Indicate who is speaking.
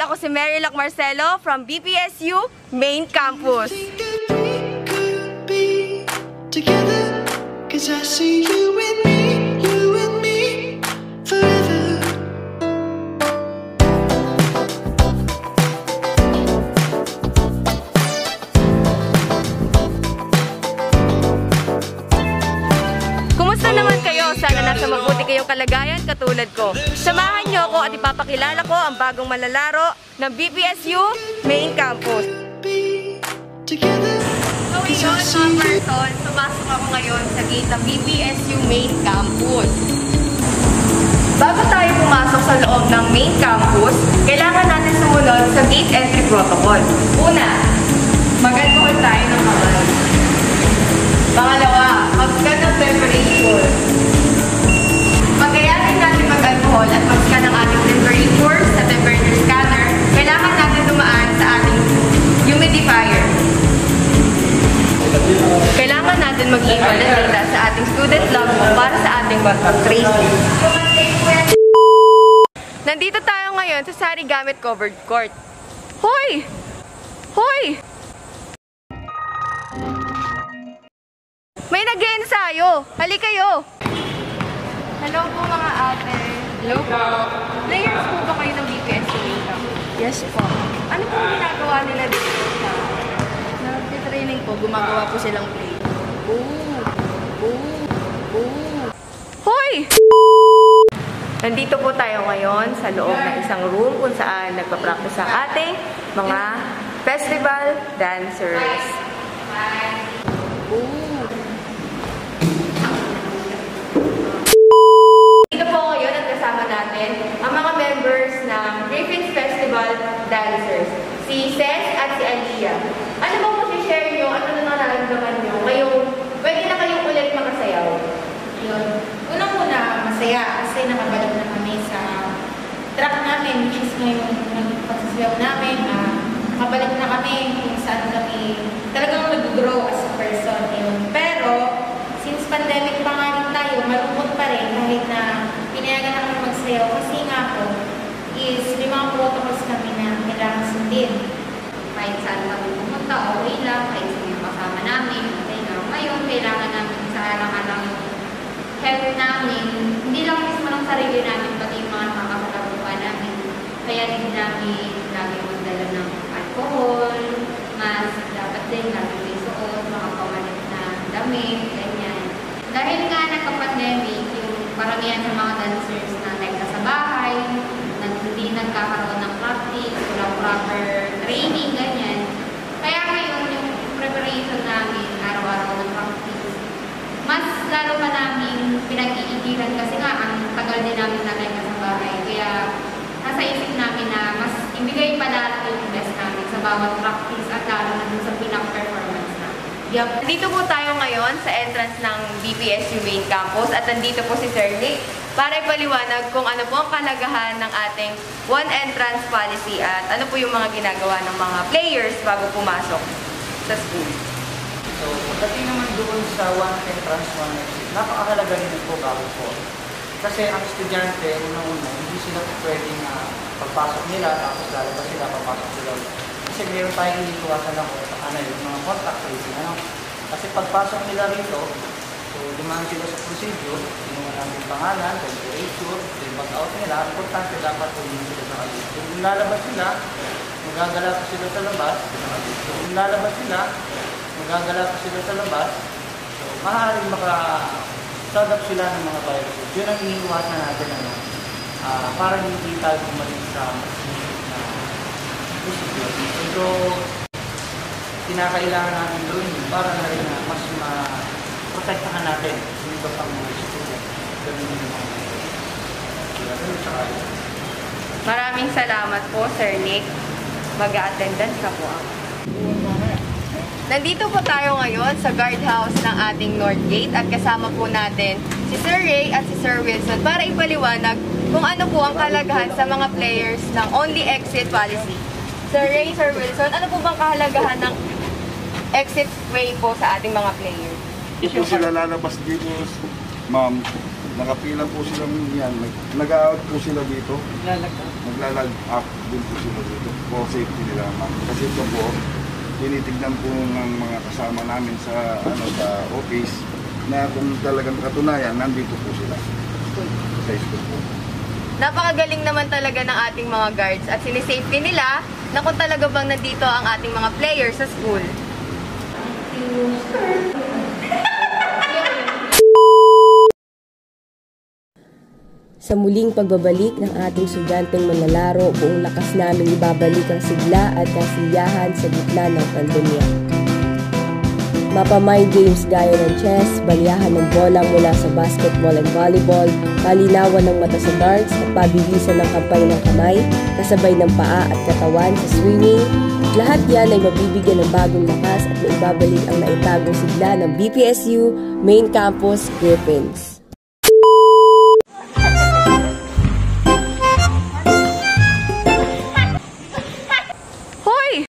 Speaker 1: Ako si Mary Lac Marcelo from BPSU Main Campus.
Speaker 2: together. Cause I see you
Speaker 1: mabuti kayong kalagayan katulad ko. Samahan niyo ako at ipapakilala ko ang bagong malalaro ng BPSU Main Campus. So yun, mga person, pumasok ako ngayon sa gate ng BPSU Main Campus. Bago tayo pumasok sa loob ng Main Campus, kailangan natin sumunod sa gate entry protocol. Una, mag-alcohol tayo ng kamay. Pangalawa, Kailangan natin mag-email ng data sa ating student logbook para sa ating contact tracing. Nandito tayo ngayon sa Sari Gamit Covered Court. Hoy! Hoy! May nag-ensayo! Hali kayo! Hello po mga ate. Hello po. Players po ba kayo ng BPS?
Speaker 3: Yes po.
Speaker 1: Ano po ang ginagawa nila dito sa...
Speaker 3: Nag-training po, gumagawa po silang play.
Speaker 1: Ooh! Ooh! Ooh! Hoy! Nandito po tayo ngayon sa loob ng isang room kung saan nagpa-practice ang ating mga festival dancers. Ooh! Dito po ngayon at kasama natin ang mga members ng Griffins Festival Dancers, si Ses at si Aliyah. Ano bang mag-share nyo? Ano na nararamdaman nyo? Ngayong, pwede na kayong ulit makasayaw.
Speaker 4: Yun. Unang-una, masaya kasi nakabalik na kami sa track namin, which is ngayon nagpagsasayaw namin. Uh, nakabalik na kami kung saan kami talagang nag-grow as a person. Yun. Pero, since pandemic pa nga rin tayo, malungkot pa rin kahit na pinayagan na kami magsayaw. Kasi nga po, is may mga protocols kami na kailangan sundin.
Speaker 5: kahit saan kami pumunta, okay lang, kahit sino yung kasama namin, okay lang. Ngayon, kailangan namin sa alang-alang health namin, hindi lang mismo ng sarili namin, pati yung mga nakakalabukan namin. Kaya hindi namin lagi magdala ng alcohol, mask, dapat din lagi may suot, makapamalit na damit, ganyan. Dahil nga nagka-pandemic, yung paramihan sa mga dancers na nagka sa bahay, na hindi nagkakaroon ng practice, walang proper training, ganyan. Kaya ngayon, yung preparation namin, araw-araw ng practice, mas lalo pa namin pinag-iigilan kasi nga ang tagal din namin na sa bahay. Kaya nasa isip namin na mas ibigay pa natin yung best namin sa bawat practice at lalo na sa pinaka-performance namin.
Speaker 1: Yup. Dito po tayo ngayon sa entrance ng BPSU Main Campus at nandito po si Sir Nick para ipaliwanag kung ano po ang kalagahan ng ating one entrance policy at ano po yung mga ginagawa ng mga players bago pumasok sa school.
Speaker 6: So, pagdating naman doon sa one entrance, one exit, napakahalaga rin po bago po. Kasi ang estudyante, unang-una, hindi sila pwedeng uh, pagpasok nila, tapos lalabas sila, papasok sila. Meron tayong iniiwasan ako, ano yung mga contact tracing, ano. Kasi pagpasok nila rito, so dumaan sila sa procedure, kinuha namin pangalan, temperature, yung pag-out nila, importante dapat humingi sila sa kalit. Kung lalabas sila, magagala pa sila sa labas, kung lalabas sila, magagala pa sila sa labas, so maaaring maka sadap sila ng mga viruses. Yun ang iniiwasan natin ano, ah, para hindi tayo bumalik sa na procedure. So, kinakailangan natin gawin para na rin na mas ma-protektahan natin yung iba pang mga student.
Speaker 1: Maraming salamat po, Sir Nick. Mag-attendance na po ako. Nandito po tayo ngayon sa guardhouse ng ating North Gate at kasama po natin si Sir Ray at si Sir Wilson para ipaliwanag kung ano po ang kalagahan sa mga players ng only exit policy. Sir Ray, Sir Wilson, ano po bang kahalagahan ng exit way po sa ating mga players?
Speaker 7: Kung sila lalabas dito, ma'am, Nakapila po sila yan. Nag- Nag-out po sila dito.
Speaker 6: Lalagyan.
Speaker 7: Maglalag up din po sila dito. For safety nila naman. Kasi ito po, tinitignan po ng mga kasama namin sa ano sa office na kung talagang katunayan, nandito po sila. Sa school po.
Speaker 1: Napakagaling naman talaga ng ating mga guards at sinisafety nila na kung talaga bang nandito ang ating mga players sa school.
Speaker 8: Sa muling pagbabalik ng ating estudyanteng manlalaro, buong lakas namin ibabalik ang sigla at kasiyahan sa gitna ng pandemya. Mapamay games gaya ng chess, baliyahan ng bola mula sa basketball and volleyball, palinawan ng mata sa darts at pabilisan ng kampay ng kamay, kasabay ng paa at katawan sa swimming, lahat yan ay mabibigyan ng bagong lakas at maibabalik ang naitagong sigla ng BPSU Main Campus Griffins.